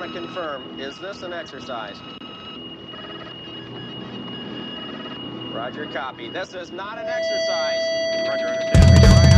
want to confirm, is this an exercise? Roger, copy. This is not an exercise. Roger, understand.